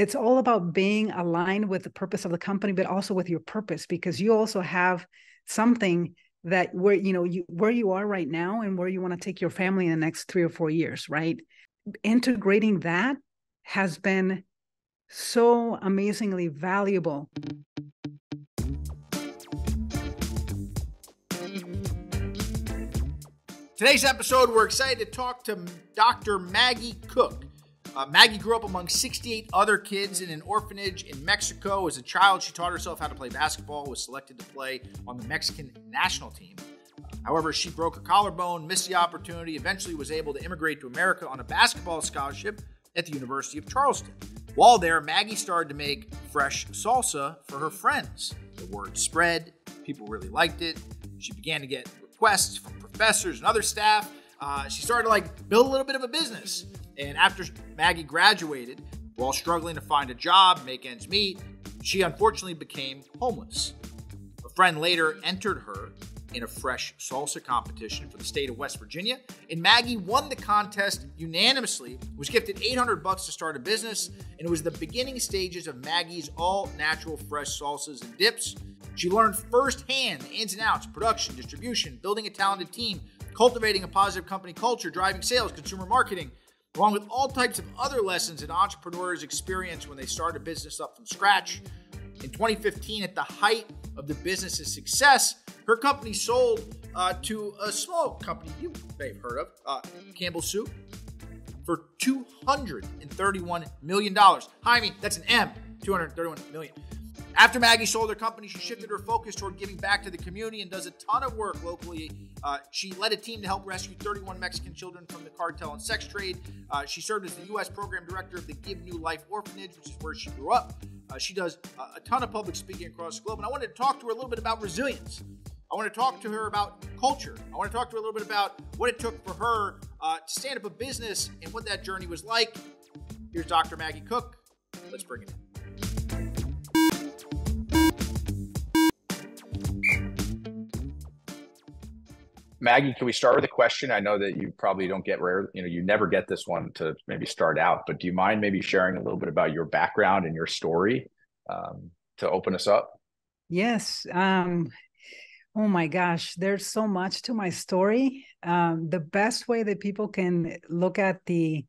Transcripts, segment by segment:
it's all about being aligned with the purpose of the company, but also with your purpose because you also have something that where you know you where you are right now and where you want to take your family in the next three or four years, right? Integrating that has been so amazingly valuable. Today's episode, we're excited to talk to Dr. Magie Cook. Uh, Magie grew up among 68 other kids in an orphanage in Mexico. As a child, she taught herself how to play basketball, was selected to play on the Mexican national team. However, she broke a collarbone, missed the opportunity, eventually was able to immigrate to America on a basketball scholarship at the University of Charleston. While there, Magie started to make fresh salsa for her friends. The word spread, people really liked it. She began to get requests from professors and other staff. Uh, she started to like build a little bit of a business. And after Magie graduated, while struggling to find a job, make ends meet, she unfortunately became homeless. A friend later entered her in a fresh salsa competition for the state of West Virginia, and Magie won the contest unanimously, was gifted 800 bucks to start a business, and it was the beginning stages of Maggie's all natural fresh salsas and dips. She learned firsthand the ins and outs, production, distribution, building a talented team, cultivating a positive company culture, driving sales, consumer marketing, along with all types of other lessons that entrepreneurs experience when they start a business up from scratch. In 2015, at the height of the business's success, her company sold uh, to a small company you may have heard of, uh, Campbell Soup, for $231 million. Jaime, that's an M, 231 million. After Magie sold her company, she shifted her focus toward giving back to the community and does a ton of work locally. Uh, she led a team to help rescue 31 Mexican children from the cartel and sex trade. Uh, she served as the U.S. program director of the Give New Life Orphanage, which is where she grew up. Uh, she does a, ton of public speaking across the globe. And I wanted to talk to her a little bit about resilience. I want to talk to her about culture. I want to talk to her a little bit about what it took for her uh, to stand up a business and what that journey was like. Here's Dr. Magie Cook. Let's bring it in. Magie, can we start with a question? I know that you probably don't get rare, you know, you never get this one to maybe start out, but do you mind maybe sharing a little bit about your background and your story um, to open us up? Yes. Um, oh my gosh, there's so much to my story. Um, the best way that people can look at the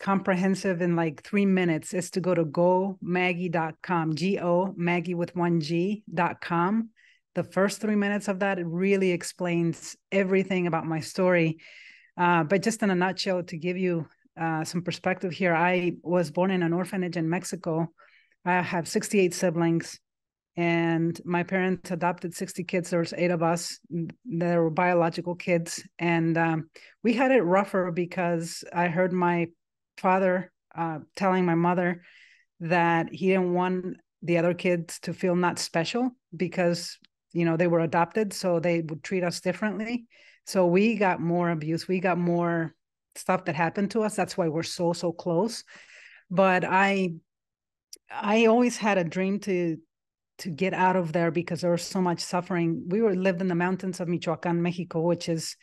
comprehensive in like three minutes is to go to gomagie.com, G O Magie with one G.com the first three minutes of that really explains everything about my story. Uh, but just in a nutshell to give you uh, some perspective here i was born in an orphanage in mexico. I have 68 siblings and my parents adopted 60 kids. There was eight of us. There were biological kids. And um, we had it rougher because i heard my father uh, telling my mother that he didn't want the other kids to feel not special because you know they were adopted so they would treat us differently. So we got more abuse we got more stuff that happened to us. That's why we're so so close. But i i always had a dream to to get out of there because there was so much suffering. We were lived in the mountains of michoacan mexico which is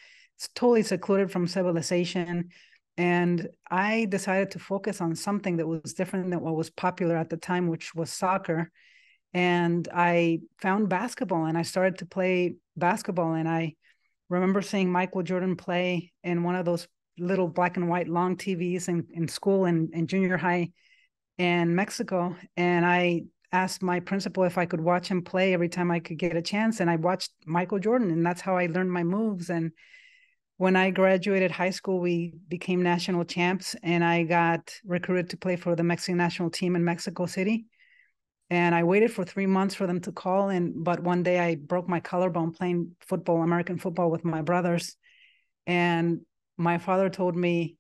totally secluded from civilization. And i decided to focus on something that was different than what was popular at the time which was soccer and I found basketball and I started to play basketball. And I remember seeing Michael Jordan play in one of those little black and white long TVs in, in school and in, in junior high in Mexico. And I asked my principal if I could watch him play every time I could get a chance. And I watched Michael Jordan, and that's how I learned my moves. And when I graduated high school, we became national champs, and I got recruited to play for the Mexican national team in Mexico City and I waited for three months for them to call. And but one day I broke my collarbone playing football, American football, with my brothers, and my father told me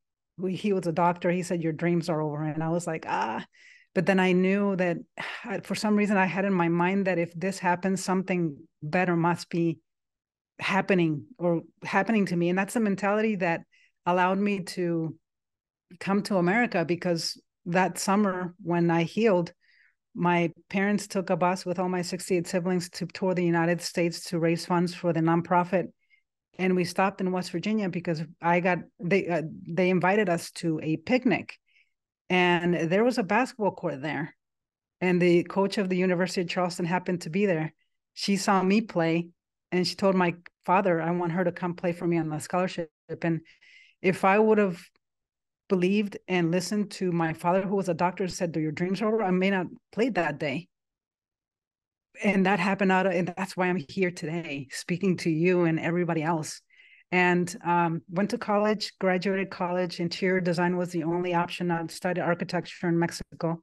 he was a doctor. He said your dreams are over, and I was like ah. But then I knew that for some reason I had in my mind that if this happens, something better must be happening or happening to me, and that's the mentality that allowed me to come to America because that summer when I healed my parents took a bus with all my 68 siblings to tour the United States to raise funds for the nonprofit. And we stopped in West Virginia because I got they uh, they invited us to a picnic, and there was a basketball court there. And the coach of the university of charleston happened to be there. She saw me play and she told my father i want her to come play for me on the scholarship. And if i would have believed and listened to my father who was a doctor said do your dreams are over i may not played that day and that happened out of and that's why i'm here today speaking to you and everybody else and um, went to college, graduated college. Interior design was the only option. I studied architecture in Mexico.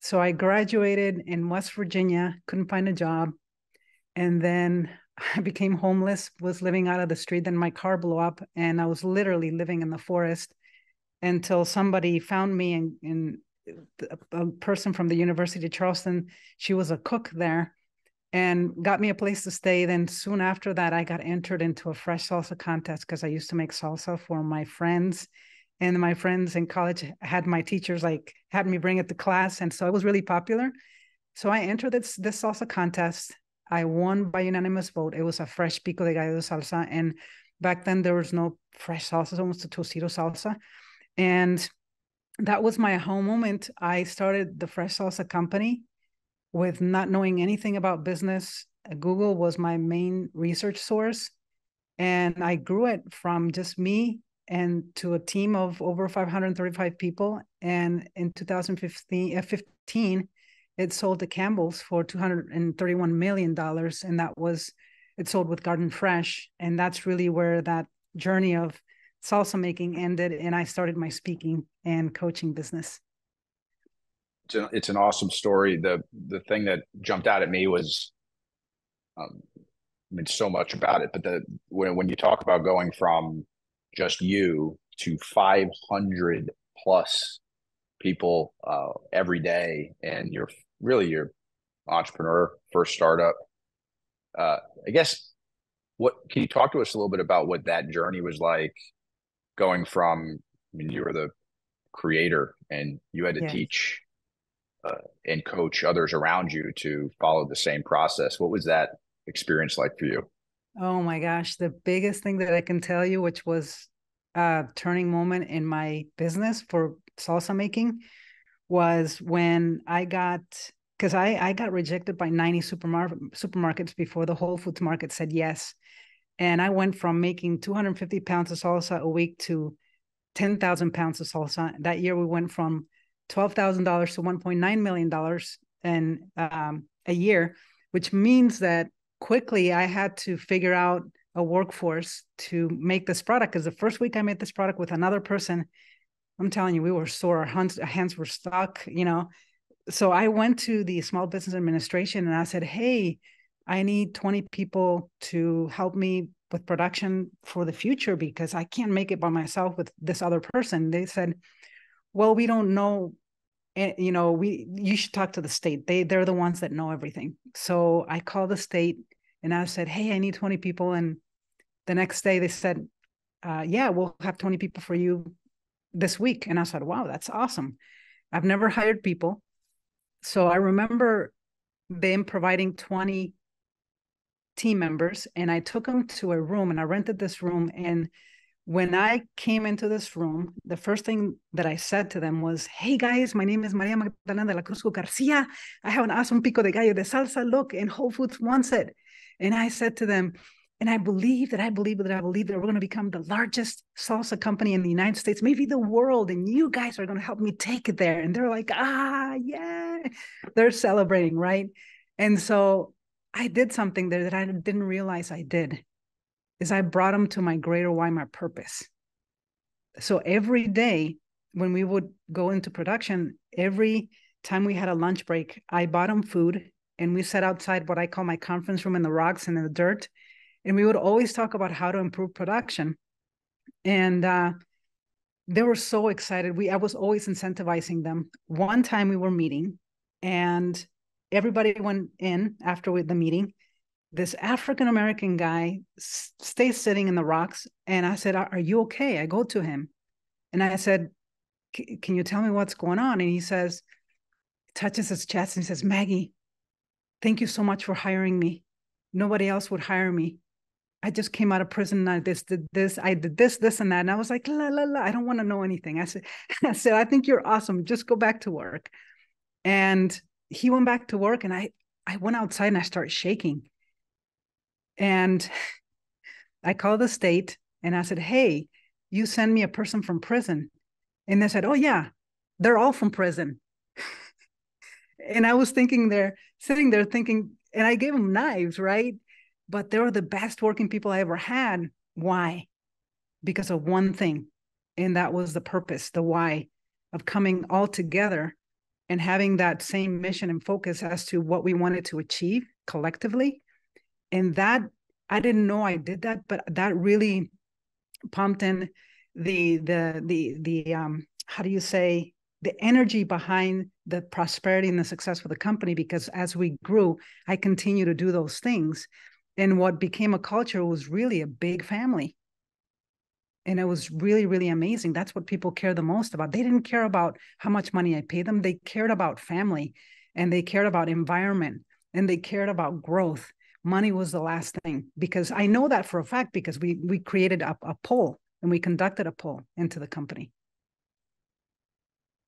So I graduated in West Virginia, couldn't find a job. And then I became homeless, was living out of the street. Then my car blew up, and I was literally living in the forest until somebody found me and, a person from the University of Charleston. She was a cook there and got me a place to stay. Then soon after that, I got entered into a fresh salsa contest because I used to make salsa for my friends. And my friends in college had my teachers like had me bring it to class. And so it was really popular. So I entered this, this salsa contest. I won by unanimous vote. It was a fresh pico de gallo salsa. And back then there was no fresh salsa, almost a tostito salsa. And that was my home moment. I started the Fresh Salsa Company with not knowing anything about business. Google was my main research source. And I grew it from just me and to a team of over 535 people. And in 2015, uh, 15, it sold to Campbell's for 231 million dollars, and that was it sold with Garden Fresh, and that's really where that journey of salsa making ended. And I started my speaking and coaching business it's an, it's an awesome story. The the thing that jumped out at me was, um, I mean, so much about it. But the when when you talk about going from just you to five hundred plus people uh, every day, and you're really your entrepreneur first startup. Uh, I guess what can you talk to us a little bit about what that journey was like, going from I mean, you were the creator and you had to yes. teach uh, and coach others around you to follow the same process. What was that experience like for you? Oh my gosh, the biggest thing that I can tell you, which was a turning moment in my business for salsa making, was when I got because I I got rejected by 90 supermarket supermarkets before the Whole Foods market said yes. And I went from making 250 pounds of salsa a week to 10,000 pounds of salsa. That year we went from $12,000 to $1.9 million in um, a year, which means that quickly I had to figure out a workforce to make this product. Because the first week I made this product with another person, I'm telling you, we were sore, our hands, our hands were stuck, you know. So I went to the Small Business Administration and I said, hey, I need 20 people to help me with production for the future because I can't make it by myself with this other person. They said, well, we don't know and you know we you should talk to the state. They they're the ones that know everything. So i called the state and i said hey i need 20 people. And the next day they said uh, yeah we'll have 20 people for you this week. And i said wow that's awesome. I've never hired people. So i remember them providing 20 team members and i took them to a room and i rented this room and when I came into this room, the first thing that I said to them was, Hey guys, my name is Maria Magdalena de la Cruz Garcia. I have an awesome pico de gallo de salsa. Look, and Whole Foods wants it. And I said to them, and I believe that I believe that I believe that we're going to become the largest salsa company in the United States, maybe the world. And you guys are going to help me take it there. And they're like, ah, yeah. They're celebrating, right? And so I did something there that I didn't realize I did is I brought them to my greater why, my purpose. So every day when we would go into production, every time we had a lunch break, I bought them food and we sat outside what I call my conference room in the rocks and in the dirt. And we would always talk about how to improve production. And uh, they were so excited. We I was always incentivizing them. One time we were meeting and everybody went in after we, the meeting this African American guy stays sitting in the rocks. And I said, Are you okay? I go to him and I said, Can you tell me what's going on? And he says, touches his chest and he says, Magie, thank you so much for hiring me. Nobody else would hire me. I just came out of prison. I this did this, I did this, this, and that. And I was like, la la la, I don't want to know anything. I said, I said, I think you're awesome. Just go back to work. And he went back to work, and I I went outside and I started shaking. And I called the state and I said, Hey, you send me a person from prison. And they said, Oh, yeah, they're all from prison. and I was thinking there, sitting there thinking, and I gave them knives, right? But they were the best working people I ever had. Why? Because of one thing. And that was the purpose, the why of coming all together and having that same mission and focus as to what we wanted to achieve collectively. And that I didn't know I did that, but that really pumped in the the the the um how do you say the energy behind the prosperity and the success for the company because as we grew i continue to do those things and what became a culture was really a big family and it was really really amazing. That's what people care the most about. They didn't care about how much money i paid them. They cared about family and they cared about environment and they cared about growth. Money was the last thing because I know that for a fact because we we created a, a poll and we conducted a poll into the company.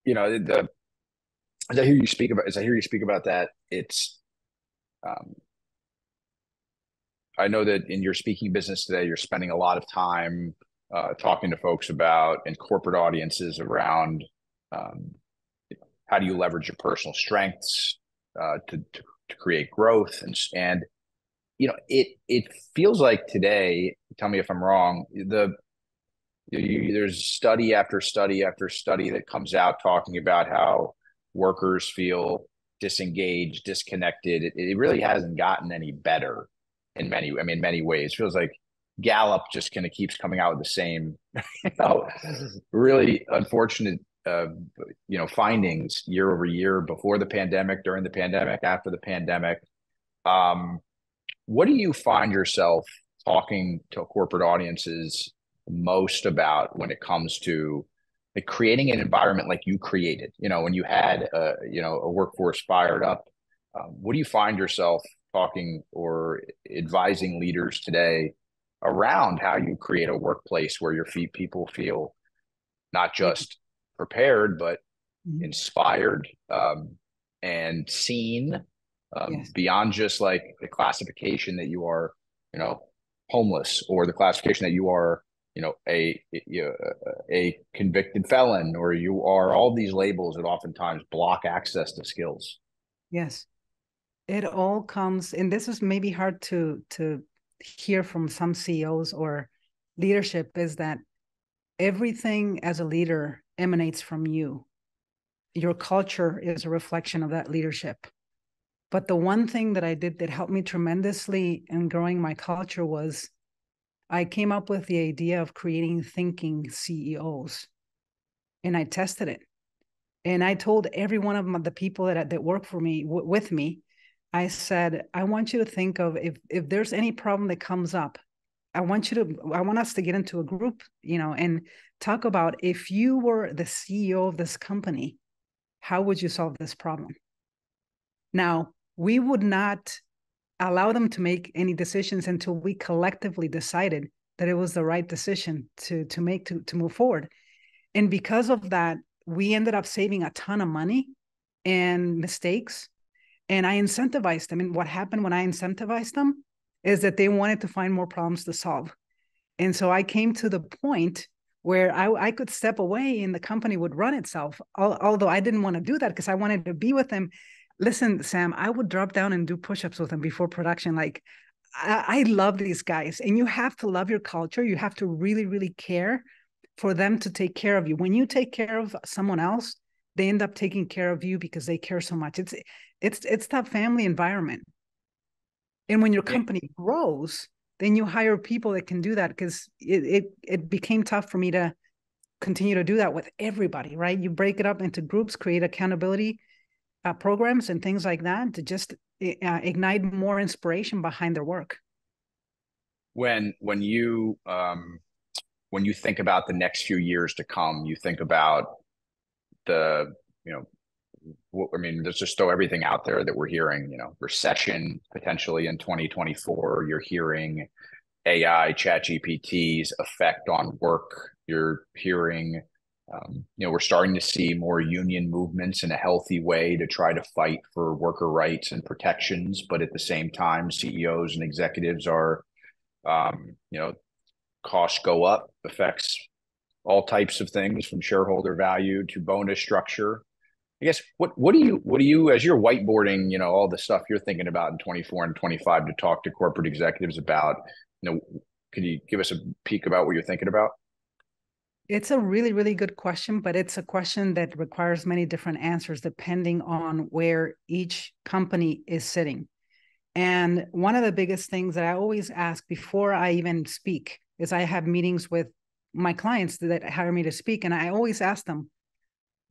You know, the as I hear you speak about as I hear you speak about that, it's um, I know that in your speaking business today, you're spending a lot of time uh, talking to folks about and corporate audiences around um, how do you leverage your personal strengths uh, to, to, to create growth and and you know, it it feels like today. Tell me if I'm wrong. The you, there's study after study after study that comes out talking about how workers feel disengaged, disconnected. It, it really hasn't gotten any better in many. I mean, many ways. It feels like Gallup just kind of keeps coming out with the same, you know, really unfortunate, uh, you know, findings year over year before the pandemic, during the pandemic, after the pandemic. Um, what do you find yourself talking to corporate audiences most about when it comes to like creating an environment like you created you know when you had a you know a workforce fired up um, what do you find yourself talking or advising leaders today around how you create a workplace where your feet people feel not just prepared but mm-hmm. inspired um, and seen um, yes. beyond just like the classification that you are, you know, homeless or the classification that you are, you know, a a convicted felon or you are all these labels that oftentimes block access to skills. Yes, it all comes, and this is maybe hard to to hear from some CEOs or leadership is that everything as a leader emanates from you. Your culture is a reflection of that leadership but the one thing that I did that helped me tremendously in growing my culture was I came up with the idea of creating thinking CEOs. And I tested it. And I told every one of the people that, that work for me, w- with me, I said, I want you to think of if, if there's any problem that comes up, I want you to, I want us to get into a group, you know, and talk about if you were the CEO of this company, how would you solve this problem? Now, we would not allow them to make any decisions until we collectively decided that it was the right decision to to make to to move forward and because of that we ended up saving a ton of money and mistakes and i incentivized them and what happened when i incentivized them is that they wanted to find more problems to solve and so i came to the point where I, I could step away and the company would run itself although i didn't want to do that because i wanted to be with them listen, Sam, I would drop down and do push-ups with them before production. Like I, I love these guys. And you have to love your culture. You have to really, really care for them to take care of you. When you take care of someone else, they end up taking care of you because they care so much. It's it's it's that family environment. And when your company yeah. grows, then you hire people that can do that because it, it it became tough for me to continue to do that with everybody, right? You break it up into groups, create accountability, uh, programs and things like that to just uh, ignite more inspiration behind their work when when you um when you think about the next few years to come you think about the you know I mean, there's just throw everything out there that we're hearing, you know, recession potentially in 2024. You're hearing AI, ChatGPT's effect on work. You're hearing, um, you know, we're starting to see more union movements in a healthy way to try to fight for worker rights and protections. But at the same time, CEOs and executives are, um, you know, costs go up, affects all types of things from shareholder value to bonus structure. I guess what what do you what do you as you're whiteboarding, you know, all the stuff you're thinking about in 24 and 25 to talk to corporate executives about, you know, can you give us a peek about what you're thinking about? It's a really, really good question, but it's a question that requires many different answers depending on where each company is sitting. And one of the biggest things that I always ask before I even speak is I have meetings with my clients that hire me to speak, and I always ask them,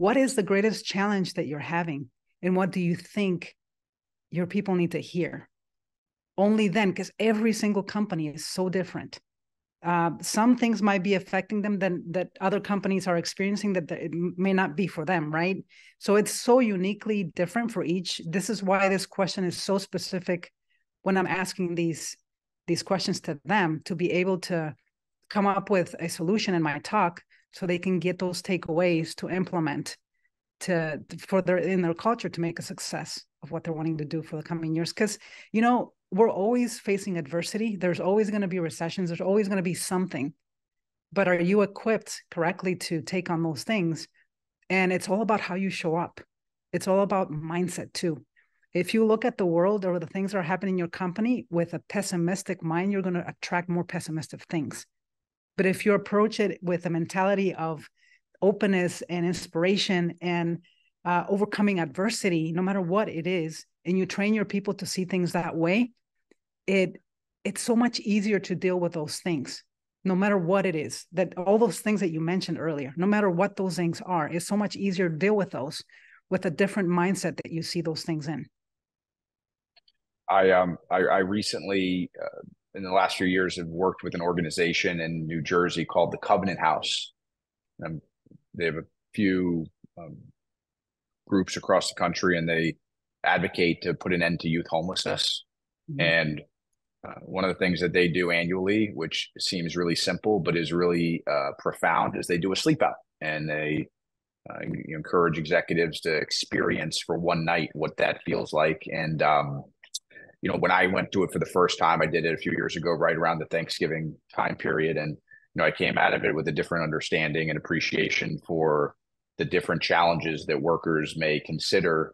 what is the greatest challenge that you're having? And what do you think your people need to hear? Only then, because every single company is so different. Uh, some things might be affecting them that, that other companies are experiencing that it may not be for them, right? So it's so uniquely different for each. This is why this question is so specific when I'm asking these these questions to them to be able to come up with a solution in my talk so they can get those takeaways to implement to for their in their culture to make a success of what they're wanting to do for the coming years. Because you know we're always facing adversity. There's always going to be recessions. There's always going to be something. But are you equipped correctly to take on those things? And it's all about how you show up. It's all about mindset too. If you look at the world or the things that are happening in your company with a pessimistic mind you're going to attract more pessimistic things but if you approach it with a mentality of openness and inspiration and uh, overcoming adversity, no matter what it is, and you train your people to see things that way, it it's so much easier to deal with those things, no matter what it is. That all those things that you mentioned earlier, no matter what those things are, it's so much easier to deal with those with a different mindset that you see those things in. I um I, I recently uh, in the last few years have worked with an organization in New Jersey called the Covenant House. Um, they have a few um, groups across the country, and they advocate to put an end to youth homelessness. Mm-hmm. And uh, one of the things that they do annually, which seems really simple but is really uh, profound, is they do a sleep out, and they uh, encourage executives to experience for one night what that feels like. And um, you know, when I went to it for the first time, I did it a few years ago, right around the Thanksgiving time period. And, you know, I came out of it with a different understanding and appreciation for the different challenges that workers may consider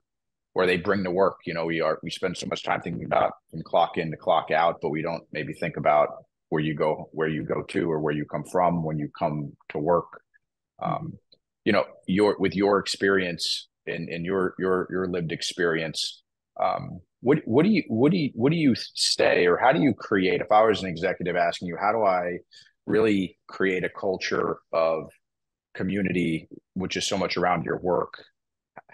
or they bring to work. You know, we are, we spend so much time thinking about from clock in to clock out, but we don't maybe think about where you go, where you go to, or where you come from when you come to work. Um, you know, your, with your experience and, and your, your, your lived experience, um, what what do you what do you what do you stay or how do you create? If i was an executive asking you how do i really create a culture of community which is so much around your work?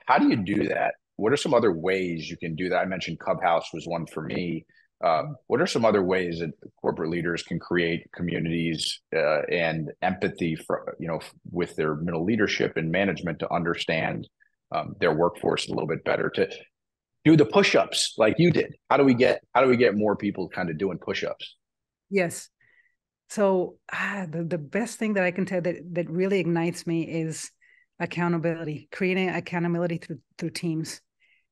How do you do that? What are some other ways you can do that? I mentioned clubhouse was one for me. Um, what are some other ways that corporate leaders can create communities uh, and empathy for you know with their middle leadership and management to understand um, their workforce a little bit better? To do the push-ups like you did. How do we get how do we get more people kind of doing push-ups? Yes. So ah, the, the best thing that i can tell that that really ignites me is accountability creating accountability through through teams.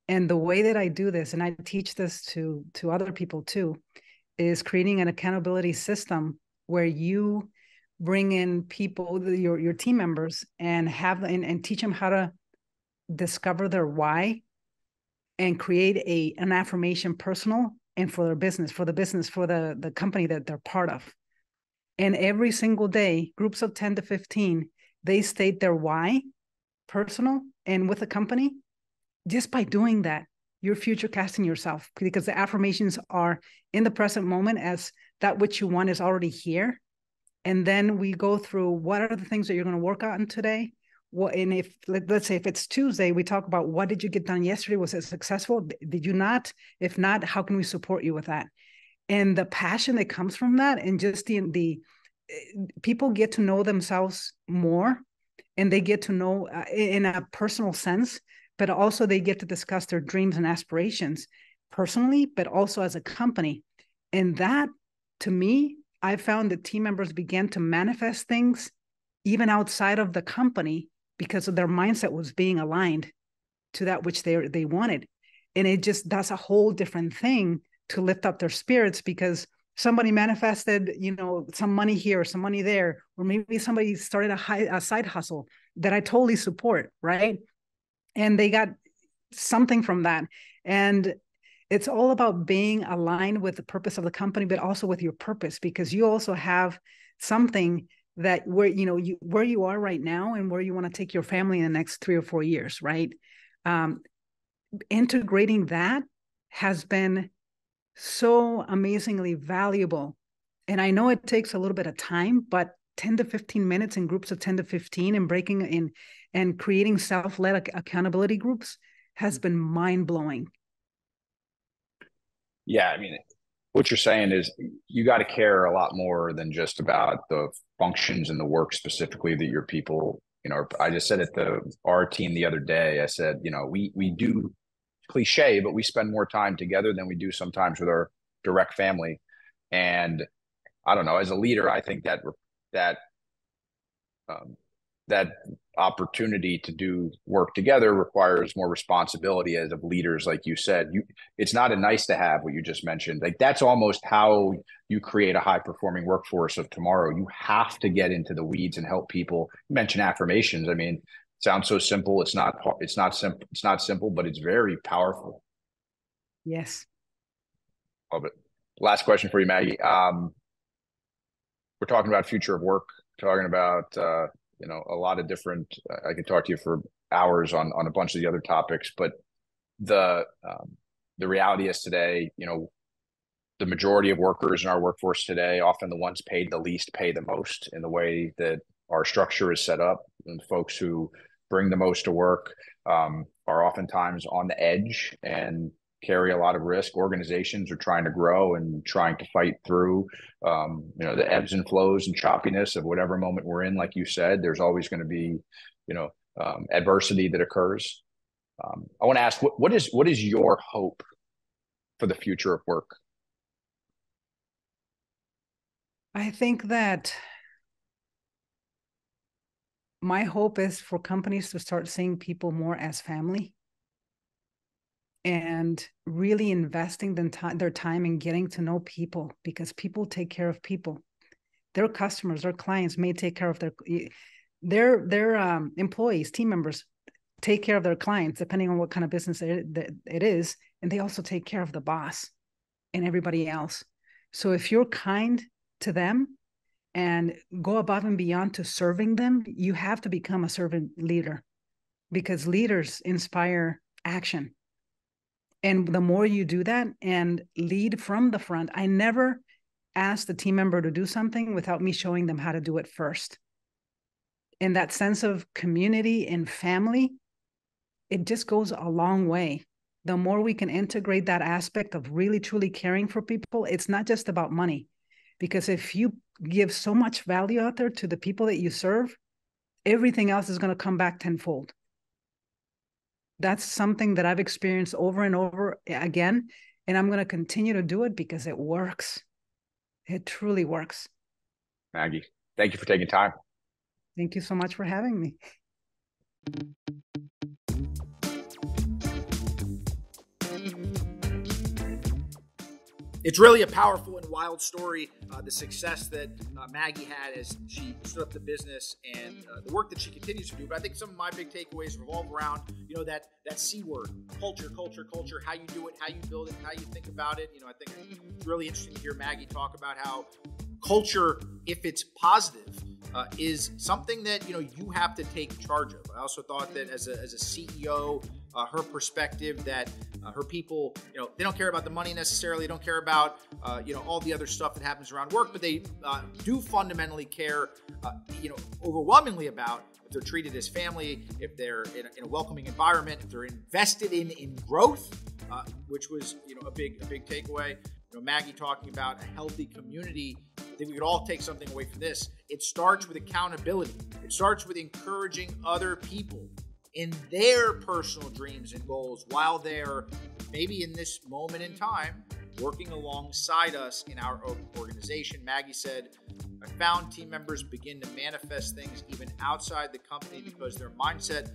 And the way that i do this and i teach this to to other people too is creating an accountability system where you bring in people your your team members and have and, and teach them how to discover their why and create a an affirmation personal and for their business for the business for the the company that they're part of. And every single day groups of 10 to 15 they state their why personal and with the company just by doing that you're future casting yourself because the affirmations are in the present moment as that which you want is already here. And then we go through what are the things that you're going to work on today what and if let, us say if it's tuesday we talk about what did you get done yesterday? Was it successful? Did you not? If not how can we support you with that? And the passion that comes from that and just the the eh, people get to know themselves more and they get to know uh, in a personal sense but also they get to discuss their dreams and aspirations personally but also as a company. And that to me I found that team members began to manifest things even outside of the company because their mindset was being aligned to that which they they wanted. And it just that's a whole different thing to lift up their spirits because somebody manifested, you know, some money here, some money there, or maybe somebody started a, high, a side hustle that I totally support, right? And they got something from that. And it's all about being aligned with the purpose of the company, but also with your purpose, because you also have something that where you know you where you are right now and where you want to take your family in the next three or four years, right? Um, integrating that has been so amazingly valuable. And I know it takes a little bit of time, but 10 to 15 minutes in groups of 10 to 15 and breaking in and creating self-led accountability groups has been mind-blowing. Yeah, I mean, what you're saying is you got to care a lot more than just about the functions and the work specifically that your people, you know, I just said at the our team the other day. I said, you know, we we do cliche, but we spend more time together than we do sometimes with our direct family. And I don't know, as a leader, I think that that um, that opportunity to do work together requires more responsibility as of leaders like you said. You it's not a nice to have what you just mentioned. Like that's almost how you create a high performing workforce of tomorrow. You have to get into the weeds and help people. You mention affirmations. I mean sounds so simple. It's not it's not simple it's not simple but it's very powerful. Yes. Love it. Last question for you magie. Um we're talking about future of work talking about uh you know a lot of different i can talk to you for hours on on a bunch of the other topics but the um, the reality is today you know the majority of workers in our workforce today often the ones paid the least pay the most in the way that our structure is set up. And folks who bring the most to work um, are oftentimes on the edge and carry a lot of risk. Organizations are trying to grow and trying to fight through, um, you know, the ebbs and flows and choppiness of whatever moment we're in. Like you said, there's always going to be, you know, um, adversity that occurs. Um, I want to ask, what, what is what is your hope for the future of work? I think that my hope is for companies to start seeing people more as family and really investing their time in getting to know people because people take care of people. Their customers their clients may take care of their their their um, employees team members take care of their clients depending on what kind of business it, it is and they also take care of the boss and everybody else. So if you're kind to them and go above and beyond to serving them you have to become a servant leader because leaders inspire action and the more you do that and lead from the front, I never ask the team member to do something without me showing them how to do it first. And that sense of community and family, it just goes a long way. The more we can integrate that aspect of really truly caring for people, it's not just about money. Because if you give so much value out there to the people that you serve, everything else is going to come back tenfold that's something that I've experienced over and over again. And I'm going to continue to do it because it works. It truly works. Magie, thank you for taking time. Thank you so much for having me. it's really a powerful and wild story. Uh, the success that uh, Magie had as she stood up the business and uh, the work that she continues to do. But I think some of my big takeaways revolve around, you know, that that C word, culture, culture, culture. How you do it, how you build it, how you think about it. You know, I think it's really interesting to hear Magie talk about how culture, if it's positive, uh, is something that you know you have to take charge of. I also thought that as a, as a CEO, uh, her perspective that uh, her people, you know, they don't care about the money necessarily, they don't care about uh, you know all the other stuff that happens around work, but they uh, do fundamentally care, uh, you know, overwhelmingly about if they're treated as family, if they're in a, in a welcoming environment, if they're invested in in growth, which was you know a big a big takeaway. You know, Magie talking about a healthy community. I think we could all take something away from this. It starts with accountability. It starts with encouraging other people in their personal dreams and goals while they're maybe in this moment in time working alongside us in our organization. Magie said, I found team members begin to manifest things even outside the company because their mindset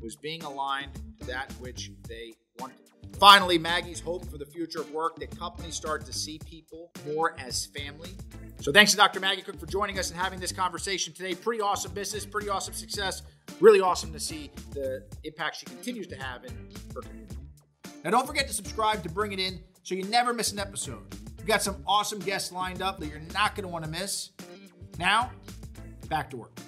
was being aligned to that which they wanted. Finally, Magie's hope for the future of work that companies start to see people more as family. So, thanks to Dr. Magie Cook for joining us and having this conversation today. Pretty awesome business, pretty awesome success. Really awesome to see the impact she continues to have in her community. Now, don't forget to subscribe to Bring It In so you never miss an episode. We've got some awesome guests lined up that you're not going to want to miss. Now, back to work.